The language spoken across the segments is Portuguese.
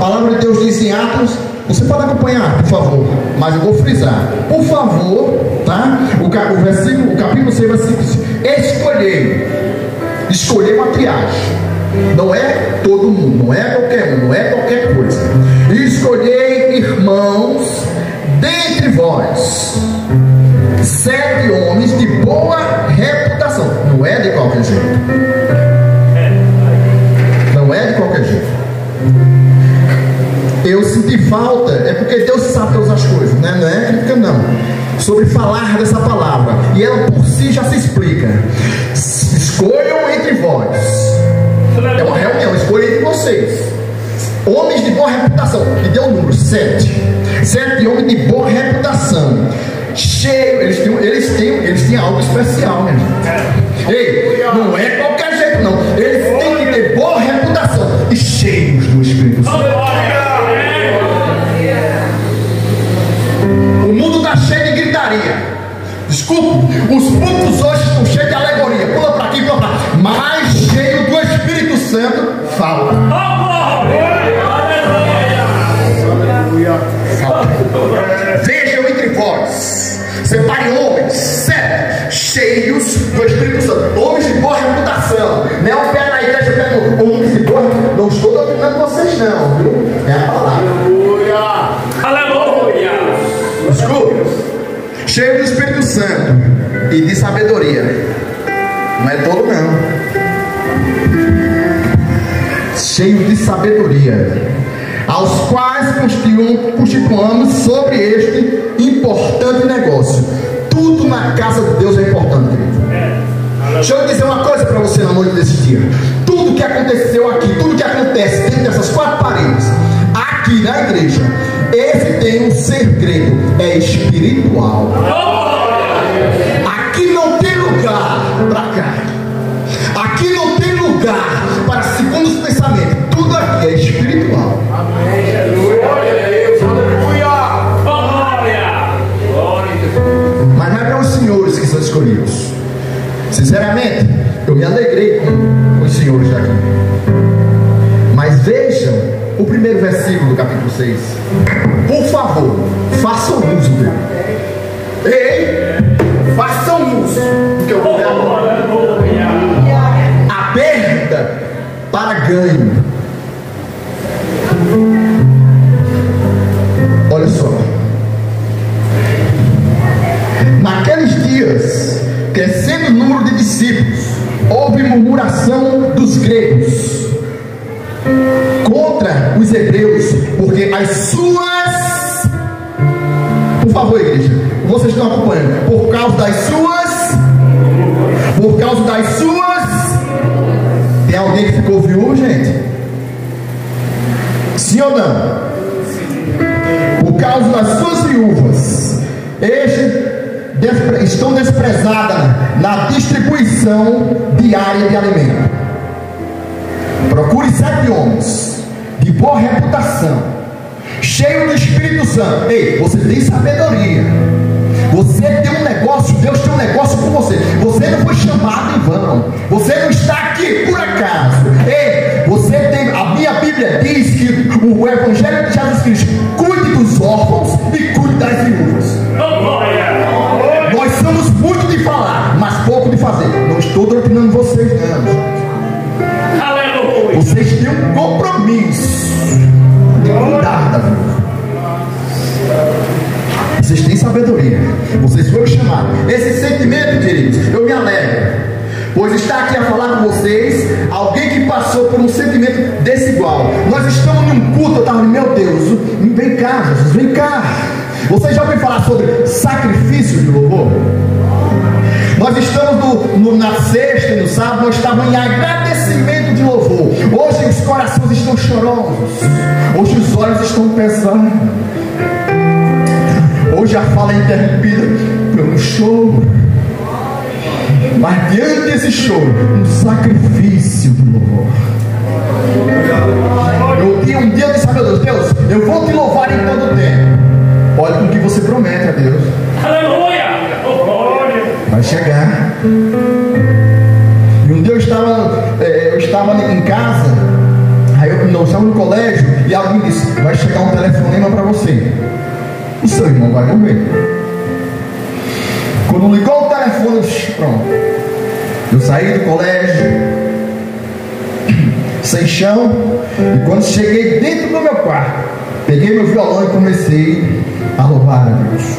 palavra de Deus diz em Atos, você pode acompanhar, por favor, mas eu vou frisar. Por favor, tá? O, o versículo, o capítulo 6, versículo 5. Escolhei. Escolher uma triagem. Não é todo mundo, não é qualquer um, não é qualquer coisa. Escolhei irmãos dentre vós, sete homens de boa reputação. Não é de qualquer jeito. Não é de qualquer jeito. Eu senti falta, é porque Deus sabe todas as coisas, né? não é crítica não. Sobre falar dessa palavra. E ela por si já se explica. Escolham entre vós. É uma reunião, escolha entre vocês. Homens de boa reputação. E deu o número sete. Sete homens de boa reputação. Cheio, eles têm, eles têm, eles têm algo especial, né? Ei, não é Espírito Cheio de sabedoria aos quais constituamos sobre este importante negócio. Tudo na casa de Deus é importante, querido. Deixa eu dizer uma coisa para você na noite desse dia. Tudo que aconteceu aqui, tudo que acontece dentro dessas quatro paredes, aqui na igreja, esse tem um segredo, é espiritual. Aqui não tem lugar para cá. Aqui não tem lugar para segundos pensamentos. Sinceramente, eu me alegrei com, os senhores daqui. Mas vejam o primeiro versículo do capítulo 6. Por favor, Das suas. Tem alguém que ficou viúvo, gente? Sim ou não? Por causa das suas viúvas, este estão desprezadas na distribuição diária de alimento. Procure sete homens de boa reputação, cheio do Espírito Santo. Ei, você tem sabedoria. Você tem um negócio, Deus tem um negócio com você. Você não foi chamado em vão. Você não está aqui por acaso. Ei, você tem. A minha Bíblia diz que o Evangelho de Jesus Cristo cuide dos órfãos e cuide das viúvas. Nós somos muito de falar, mas pouco de fazer. Não estou doutrinando vocês, não. Vocês têm um compromisso de cuidar da viúva. Vocês têm sabedoria. Vocês foram chamados. Esse sentimento, queridos, eu me alegro. Pois está aqui a falar com vocês alguém que passou por um sentimento desigual. Nós estamos num culto, eu estava meu Deus, vem cá, Jesus, vem cá. Você já ouviu falar sobre sacrifício de louvor? Nós estamos no, no, na sexta e no sábado, nós estávamos em agradecimento de louvor. Hoje os corações estão chorosos, hoje os olhos estão pesados. Hoje a fala é interrompida pelo choro. Mas diante desse choro, um sacrifício de louvor. Eu tinha um dia de saber, Deus, Deus, eu vou te louvar em todo tempo. Olha com o que você promete a Deus. Aleluia! Vai chegar. E um dia eu estava, é, eu estava em casa, aí eu, não, estava no colégio e alguém disse: vai chegar um telefonema para você. O seu irmão vai morrer. Quando ligou o telefone, eu pronto. Eu saí do colégio, sem chão, e quando cheguei dentro do meu quarto, peguei meu violão e comecei a louvar a Deus.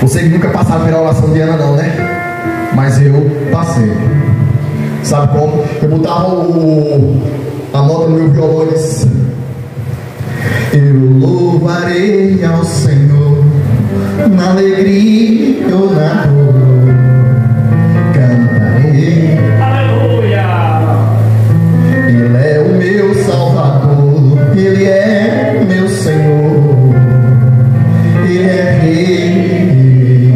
Vocês nunca passaram pela oração de Ana, não, né? Mas eu passei. Sabe como? Eu botava o, a nota no meu violão e Eu louvarei ao Senhor na alegria ou na dor. Cantarei. Aleluia. Ele é o meu Salvador, Ele é meu Senhor, Ele é Rei.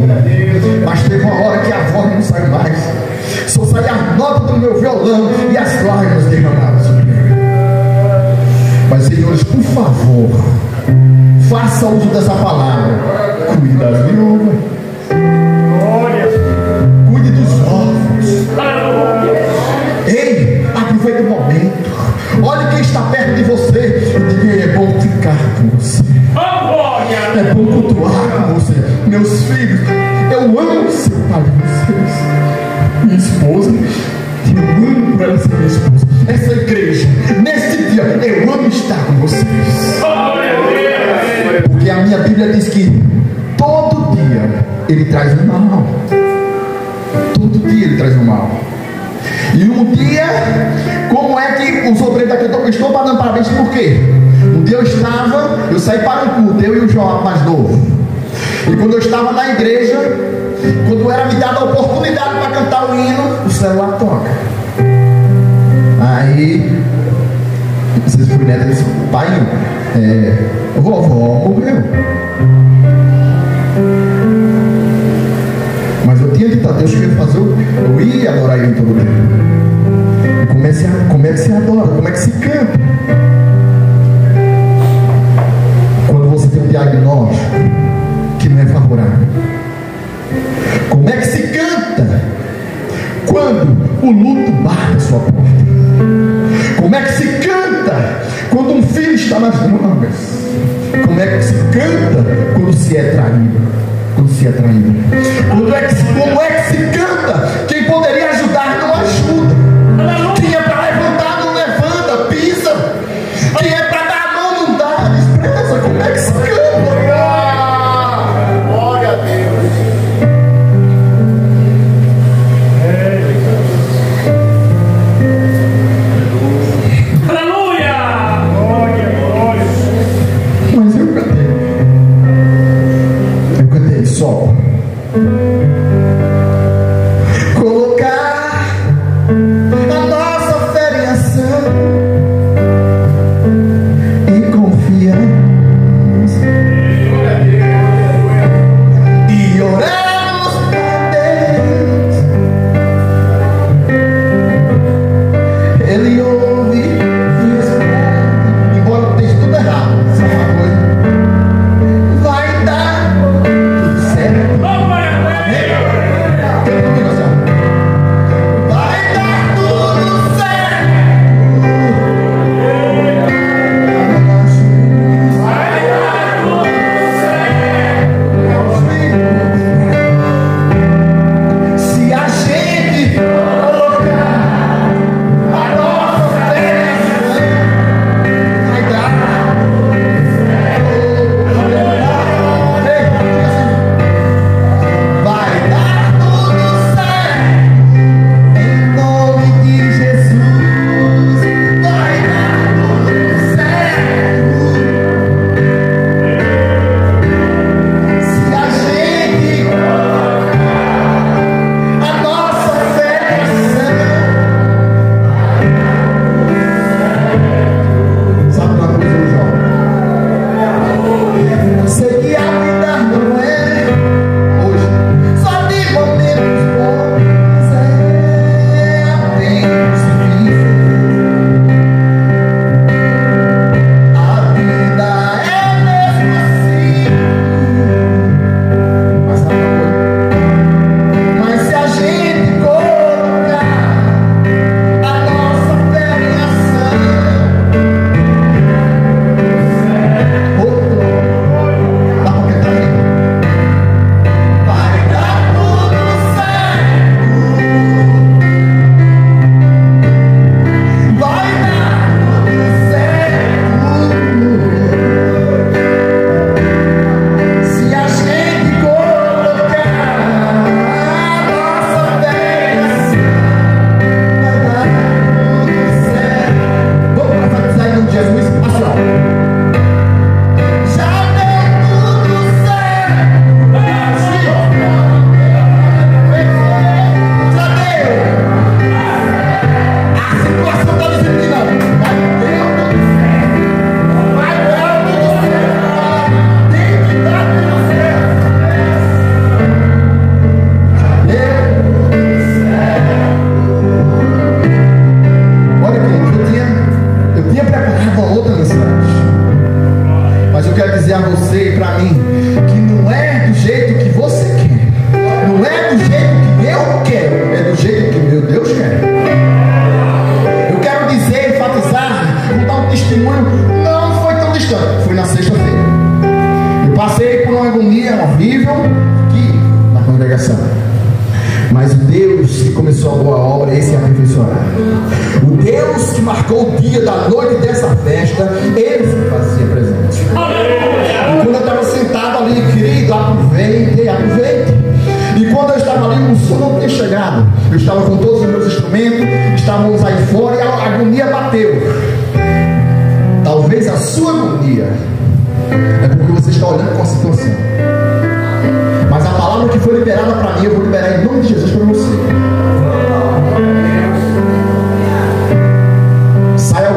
Mas teve uma hora que a voz não sai mais, só sai a nota do meu violão e as lágrimas mim. Mas, senhores, por favor, faça uso dessa palavra. Cuide das viúvas, Glória. cuide dos órfãos. Ei, aproveite o momento. Olhe quem está perto de você. Diga, é bom ficar com você. É bom cultuar com você. Meus filhos, eu amo ser pai de vocês. Minha esposa, eu amo por ela ser minha esposa. Essa igreja, nesse dia, eu amo estar com vocês. Porque a minha Bíblia diz que todo dia ele traz um mal. Todo dia ele traz um mal. E um dia, como é que os obreiros daqui eu estou dando parabéns por quê? Um dia eu estava, eu saí para um culto, eu e o João mais novo. E quando eu estava na igreja, quando era me dada a oportunidade para cantar o hino, o celular toca. Aí vocês fui neto e disse, pai, é, vovó morreu. Mas eu tinha dito a Deus que eu ia fazer, eu ia adorar ele todo tempo. Como é, que se, como é que se adora? Como é que se canta? Quando você tem um diagnóstico que não é favorável. Como é que se canta? Quando o luto bate a sua porta. Como é que se canta quando um filho está nas drogas? Como é que se canta quando se é traído? Quando se é traído. Quando é que, como é que se canta? Quem poderia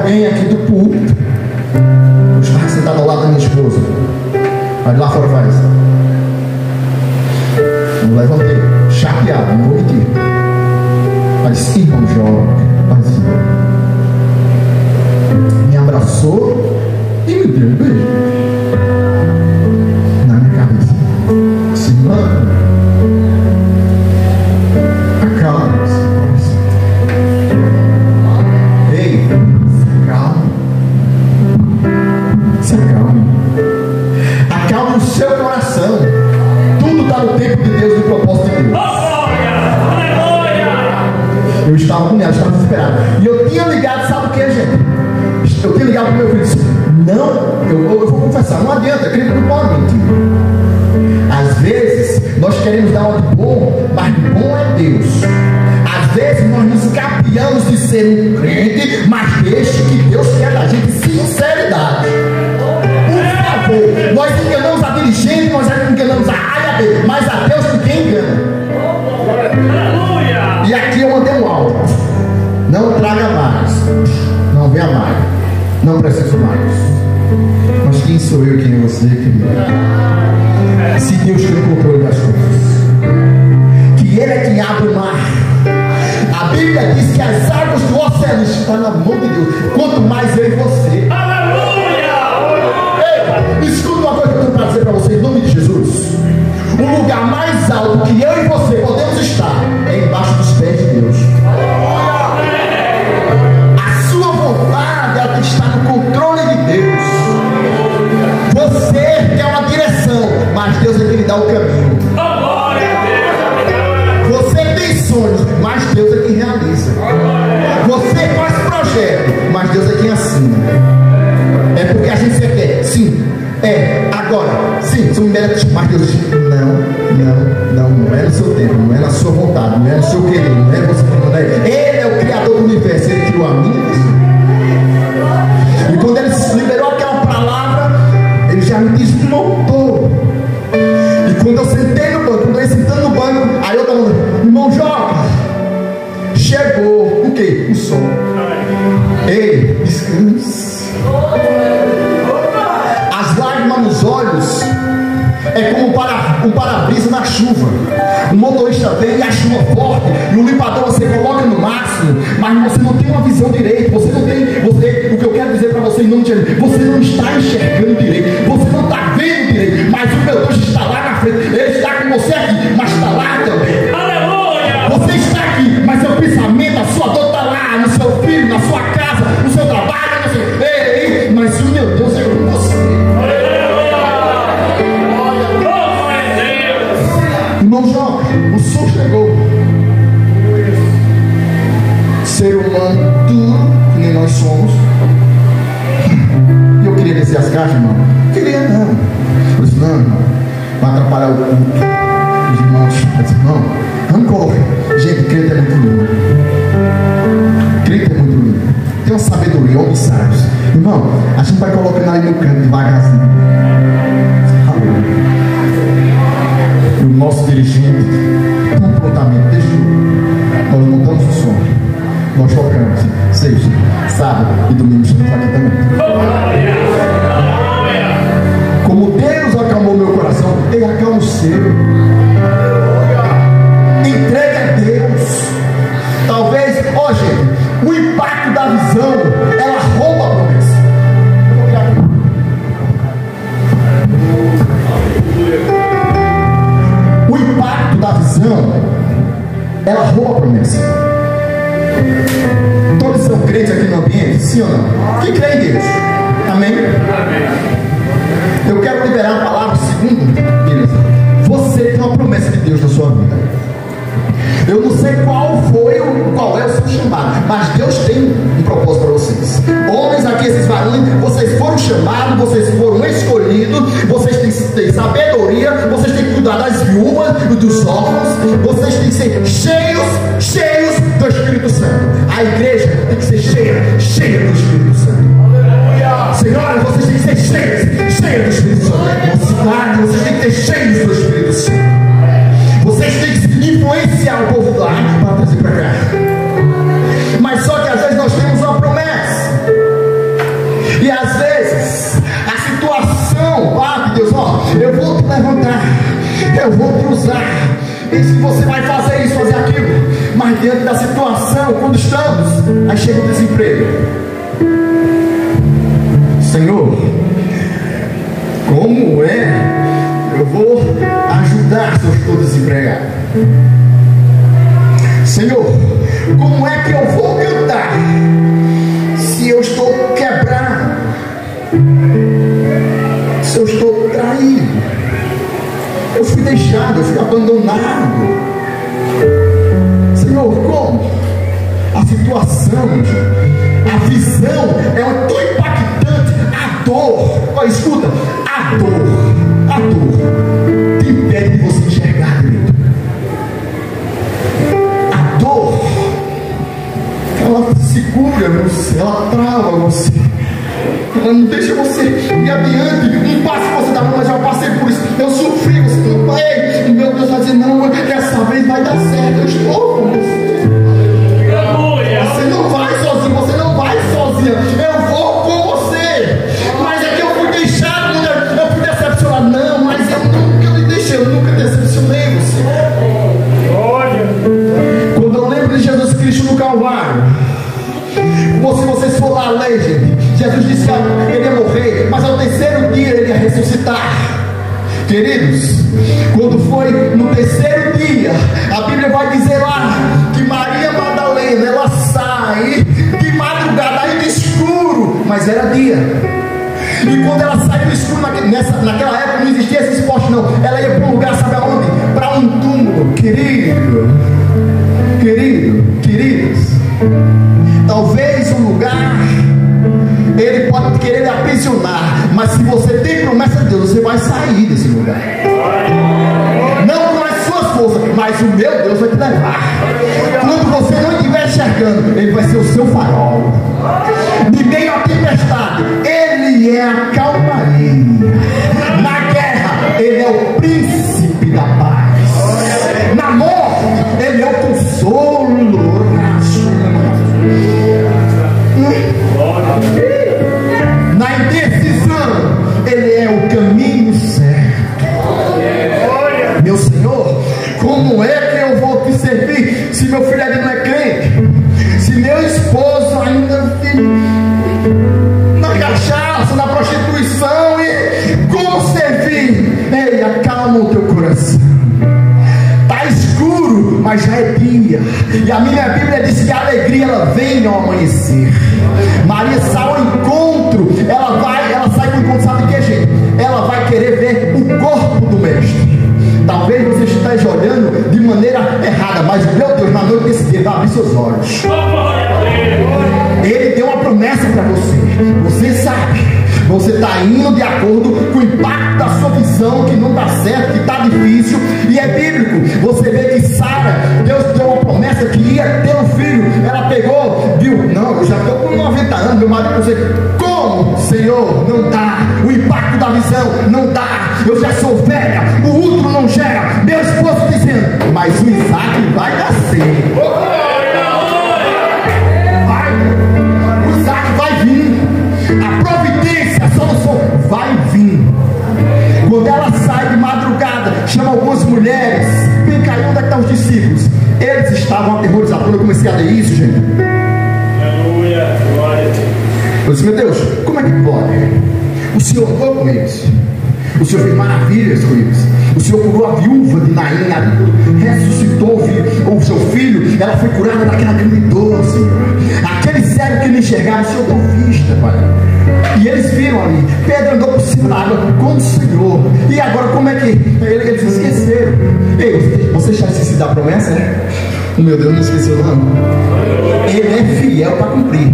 alguém aqui do púlpito. Eu estava sentado ao lado da minha esposa. Aí lá fora faz. Eu levantei, chateado, não vou mentir. Mas irmão Jó, mas me abraçou e me deu um beijo estava com ela, estava desesperado. E eu tinha ligado, sabe o que, gente? Eu tinha ligado para o meu filho e disse: Não, eu, eu, eu vou confessar, não adianta, crente não pode mentir. Às vezes, nós queremos dar uma de bom, mas de bom é Deus. Às vezes, nós nos capiamos de ser um crente, mas deixe que Deus quer da gente sinceridade. Por favor, nós enganamos a dirigente, nós enganamos a A a B, mas a traga mais. Não venha mais. Não preciso mais. Mas quem sou eu quem é você, querido? Se Deus tem o controle das coisas. Que Ele é quem abre o mar. A Bíblia diz que as águas do oceano estão na mão de Deus. Quanto mais eu e você. Ei, escuta uma coisa que eu tenho para dizer para você em nome de Jesus. O lugar mais alto que eu e você podemos estar é embaixo dos é como um para- um para-brisa na chuva. O motorista vem e a chuva forte, e o limpador você coloca no máximo, mas você não tem uma visão direita. Você não tem. Você, o que eu quero dizer para você em nome de Jesus, você não está enxergando direito, você não está vendo direito, mas o meu Deus está lá na frente, Ele está com você aqui, mas está lá também. Você está aqui, mas seu pensamento, a sua dor está lá, no seu filho, na sua casa, no seu trabalho, no seu. Ei, ei, mas o meu Deus é chegou. Ser humano duro, que nem nós somos. E eu queria descer as caixas, irmão. Queria não. Eu disse, não, irmão, vai atrapalhar o culto. Os irmãos, eu disse, não, vamos correr. Gente, crente é muito lindo. Crente é muito lindo. Tem uma sabedoria, homens sábios. Irmão, a gente vai colocando ali no canto devagarzinho. E domingo estamos aqui também. Ambiente, sim ou não? Quem crê em Deus? Amém? Eu quero liberar a palavra segundo? Você tem uma promessa de Deus na sua vida. Eu não sei qual foi o qual é o seu chamado, mas Deus tem um propósito para vocês. Homens aqui, esses varões, vocês foram chamados, vocês foram escolhidos, vocês têm, têm sabedoria, vocês têm que cuidar das viúvas e dos órfãos, vocês têm que ser cheios, cheios do Espírito Santo. A igreja tem que ser cheia, cheia do Espírito Santo. Senhora, vocês têm que ser cheios, cheios do Espírito Santo. Cidade, vocês têm que ser cheios do Espírito Santo. Vocês têm que influenciar o povo lá para trazer para cá. Mas só que às vezes nós temos uma promessa. E às vezes a situação, ah, Deus, ó, eu vou te levantar, eu vou te usar. E se você vai fazer isso, fazer aquilo. Mas diante da situação, quando estamos, aí chega o desemprego. Senhor, como é eu vou ajudar se eu estou desempregado. Senhor, como é que eu vou cantar se eu estou quebrado? Se eu estou traído? Eu fui deixado, eu fui abandonado. Senhor, como? A situação, a visão é tão impactante, a dor. Olha, escuta, a dor a dor te impede de você enxergar, querido. A dor, ela segura você, ela trava você. Não deixa você ir adiante. Um passo que você dá, mas já passei por isso. Eu sofri, você não vai. E meu Deus vai dizer, não, dessa vez vai dar certo. Eu estou com você. Você não vai sozinho, você não vai sozinha. Eu vou com você. Mas é que eu fui deixado, eu fui decepcionado. Não, mas eu nunca me deixei, eu nunca decepcionei você. Quando eu lembro de Jesus Cristo no Calvário, como se vocês for lá ler, gente, Jesus disse que ele ia morrer, mas ao terceiro dia ele ia ressuscitar. Queridos, quando foi no terceiro dia, a Bíblia vai dizer lá que Maria Madalena ela sai de madrugada ainda escuro, mas era dia. E quando ela sai do escuro, nessa, naquela época não existia esse esporte, não. Ela ia para um lugar, sabe aonde? Para um túmulo, querido, querido, queridos. Talvez um lugar ele pode querer lhe aprisionar, mas se você tem promessa de Deus, você vai sair desse lugar. Não com as suas forças, mas o meu Deus vai te levar. Quando você não estiver enxergando, ele vai ser o seu farol. De meio à tempestade, ele é a calmaria. Na guerra, ele é o príncipe da paz. Na morte, ele é o consolo. Na indecisão, Ele é o caminho certo. Meu Senhor, como é que eu vou te servir se meu filho ainda não é crente? Se meu esposo ainda vive na cachaça, na prostituição e como servir? Ei, acalma o teu coração. Está escuro, mas já é dia. E a minha Bíblia diz que a alegria ela vem ao amanhecer. Maria sai você esteja olhando de maneira errada, mas meu Deus, na noite desse dia, vai abrir seus olhos. Ele deu uma promessa para você. Você sabe. Você está indo de acordo com o impacto da sua visão que não está certo, que está difícil, e é bíblico. Você vê que Sara, Deus deu uma promessa que ia ter um filho. Ela pegou, viu? Não, eu já estou com 90 anos, meu marido você. Como, Senhor, não dá. O impacto da visão não dá. Eu já sou velha, o útero não gera. Meu esposo dizendo, mas o Isaac vai nascer. Discípulos? Eles estavam aterrorizados. Quando eu comecei a ler isso, gente. Aleluia, glória a Deus. Eu disse, meu Deus, como é que pode? O Senhor andou com eles. O Senhor fez maravilhas com eles. O Senhor curou a viúva de Naim, ressuscitou o seu filho, ela foi curada daquela grande dor, Senhor. Aquele cego que não enxergava, o Senhor deu vista, Pai. E eles viram ali, Pedro andou por cima da água com o Senhor. E agora como é que eles esqueceram? Ei, você já da promessa, né? Meu Deus, não esqueceu não. Ele é fiel para cumprir.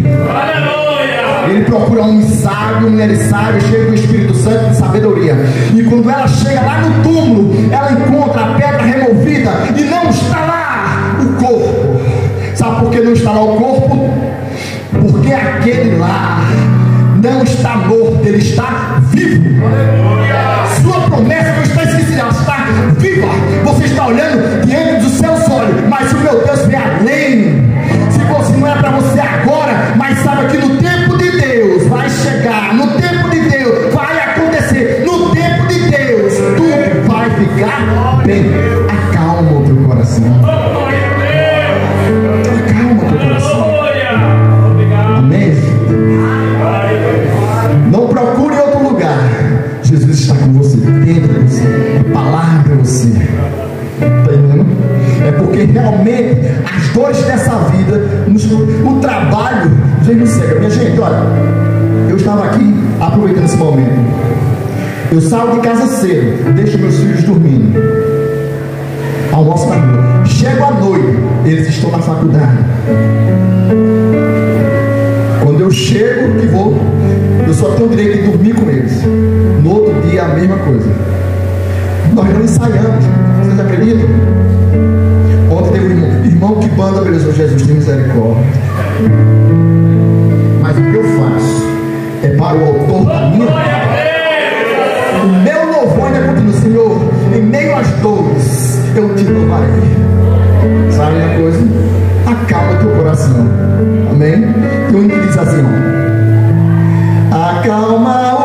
Ele procura um sábio, mulher sábia, cheio do Espírito Santo de sabedoria. E quando ela chega lá no túmulo, ela encontra a pedra removida e não está lá o corpo. Sabe por que não está lá o corpo? Porque aquele lá não está morto, ele está vivo. Sua promessa não está viva. Você está olhando diante dos seus olhos, mas o meu Deus vem além. Se você não é para você agora, mas sabe que no tempo de Deus vai chegar, no tempo de Deus vai acontecer, no tempo de Deus tudo vai ficar bem. Eu saio de casa cedo, deixo meus filhos dormindo. Almoço na rua. Chego à noite, eles estão na faculdade. Quando eu chego e vou, eu só tenho o direito de dormir com eles. No outro dia a mesma coisa. Nós não ensaiamos. Vocês acreditam? teve um irmão, irmão que banda beleza, Jesus tem misericórdia. Mas o que eu faço é para o autor da minha eu te louvarei. Sabe a coisa? Acalma o teu coração. Amém? Tem um que diz assim: Acalma o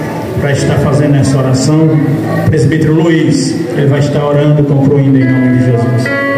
para estar fazendo essa oração. Presbítero Luiz, ele vai estar orando, concluindo em nome de Jesus.